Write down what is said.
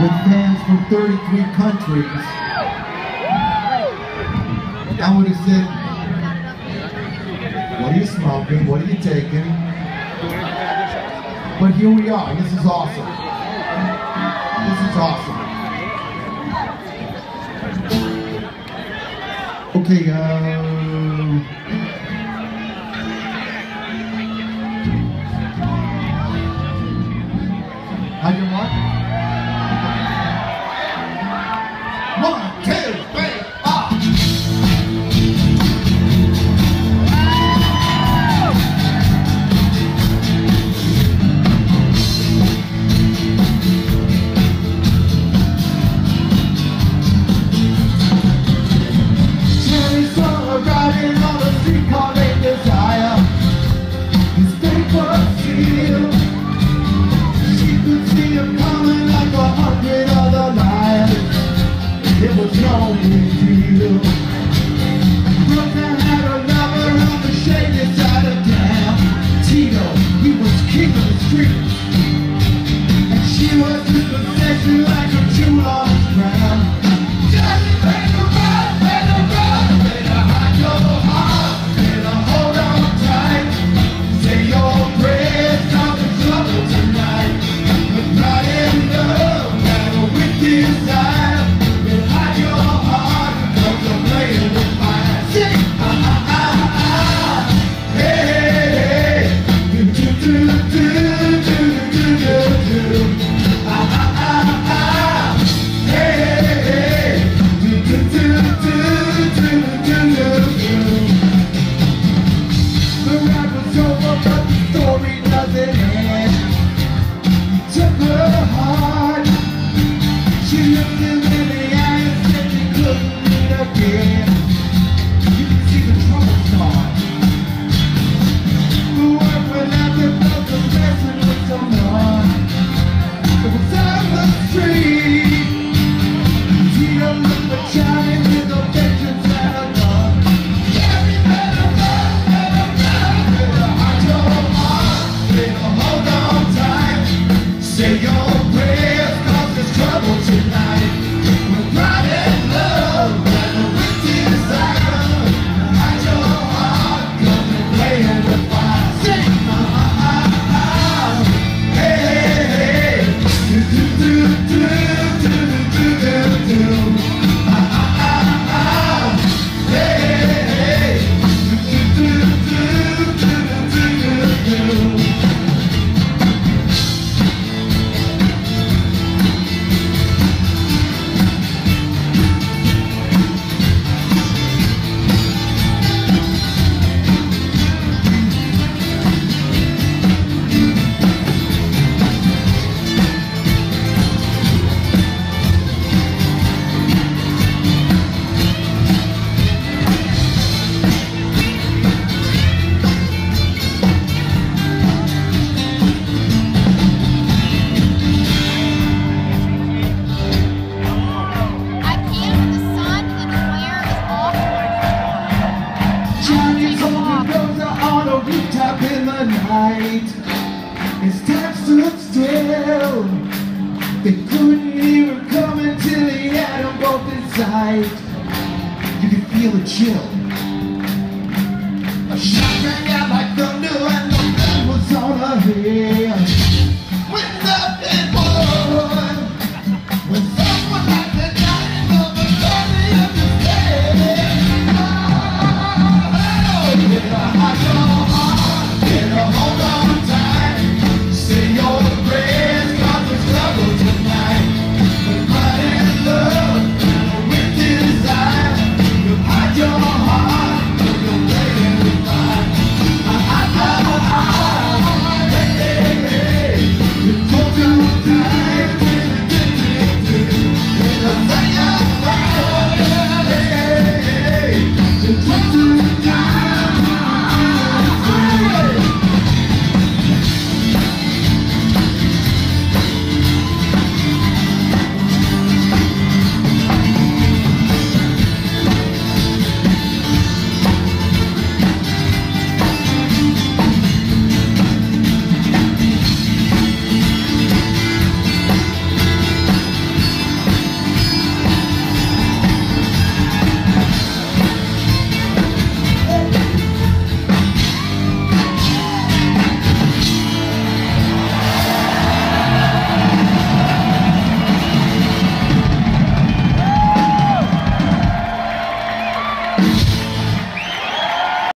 with fans from 33 countries, I would have said, what are you smoking? What are you taking? But here we are. This is awesome. This is awesome. Okay, uh... night. His time stood still. They couldn't hear him coming till he had them both inside. You could feel a chill.